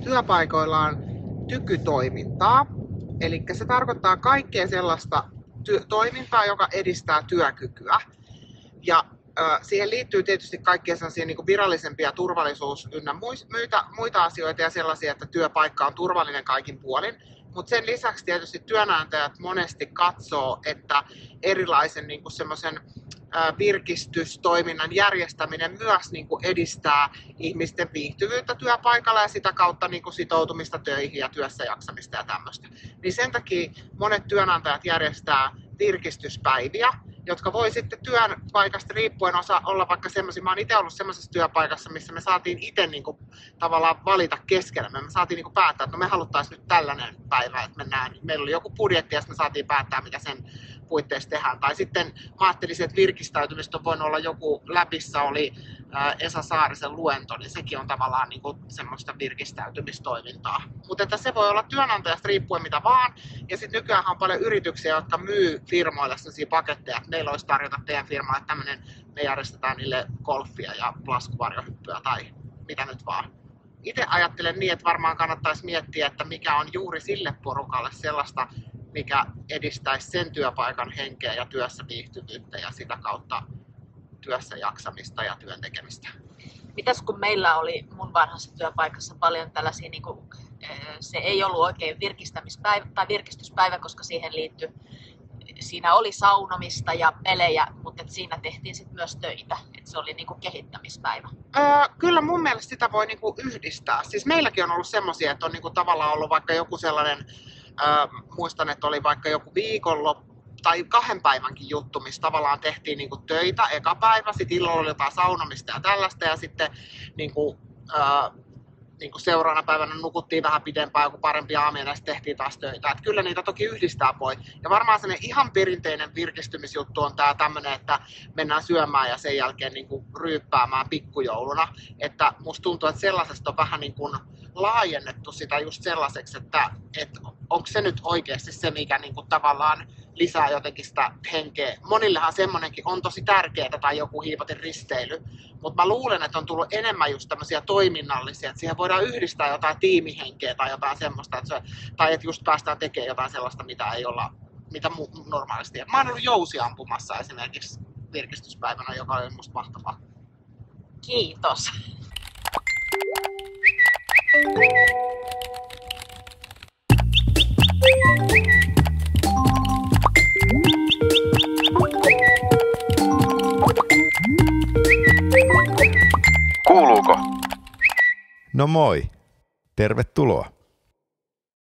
työpaikoilla on tykytoimintaa. Eli se tarkoittaa kaikkea sellaista ty- toimintaa, joka edistää työkykyä. Ja siihen liittyy tietysti kaikkia sellaisia niin virallisempia turvallisuus ynnä muita, muita asioita ja sellaisia, että työpaikka on turvallinen kaikin puolin. Mutta sen lisäksi tietysti työnantajat monesti katsoo, että erilaisen niin semmoisen virkistystoiminnan järjestäminen myös niin kuin edistää ihmisten viihtyvyyttä työpaikalla ja sitä kautta niin kuin sitoutumista töihin ja työssä jaksamista ja tämmöistä. Niin sen takia monet työnantajat järjestää virkistyspäiviä, jotka voi sitten työn paikasta riippuen osa olla vaikka semmoisia, mä oon itse ollut semmoisessa työpaikassa, missä me saatiin itse niin kuin, tavallaan valita keskenämme. Me saatiin niin kuin, päättää, että no me haluttaisiin nyt tällainen päivä, että mennään, meillä oli joku budjetti ja me saatiin päättää, mitä sen puitteissa tehdään. Tai sitten mä ajattelisin, että virkistäytymistä on voinut olla joku, läpissä oli Esa Saarisen luento, niin sekin on tavallaan niin kuin semmoista virkistäytymistoimintaa. Mutta että se voi olla työnantajasta riippuen mitä vaan. Ja sitten nykyään on paljon yrityksiä, jotka myy firmoille sellaisia paketteja, että meillä olisi tarjota teidän firmalle tämmöinen, me järjestetään niille golfia ja laskuvarjohyppyä tai mitä nyt vaan. Itse ajattelen niin, että varmaan kannattaisi miettiä, että mikä on juuri sille porukalle sellaista, mikä edistäisi sen työpaikan henkeä ja työssä viihtyvyyttä ja sitä kautta työssä jaksamista ja työn tekemistä. Mitäs kun meillä oli mun vanhassa työpaikassa paljon tällaisia, niin kuin, se ei ollut oikein virkistämispäivä tai virkistyspäivä, koska siihen liittyi siinä oli saunomista ja pelejä, mutta et siinä tehtiin sit myös töitä. Et se oli niinku kehittämispäivä. Öö, kyllä mun mielestä sitä voi niinku yhdistää. Siis meilläkin on ollut semmoisia, että on niinku tavallaan ollut vaikka joku sellainen, öö, muistan, että oli vaikka joku viikonloppu, tai kahden päivänkin juttu, missä tavallaan tehtiin niinku töitä eka päivä, sitten illalla oli jotain saunomista ja tällaista, ja sitten niinku, öö, niin kuin seuraavana päivänä nukuttiin vähän pidempään, joku parempi aamia ja tehtiin taas töitä. Että kyllä niitä toki yhdistää voi. Ja varmaan sellainen ihan perinteinen virkistymisjuttu on tämä tämmöinen, että mennään syömään ja sen jälkeen niin kuin ryyppäämään pikkujouluna. Että musta tuntuu, että sellaisesta on vähän niin kuin laajennettu sitä just sellaiseksi, että, että onko se nyt oikeasti se, mikä niin kuin tavallaan lisää jotenkin sitä henkeä. Monillehan semmoinenkin on tosi tärkeää tai joku hiipatin risteily, mutta mä luulen, että on tullut enemmän just tämmöisiä toiminnallisia, että siihen voidaan yhdistää jotain tiimihenkeä tai jotain semmoista, että se, tai että just päästään tekemään jotain sellaista, mitä ei olla mitä mu- normaalisti. Mä oon ollut jousiampumassa esimerkiksi virkistyspäivänä, joka oli musta mahtavaa. Kiitos. No moi, tervetuloa.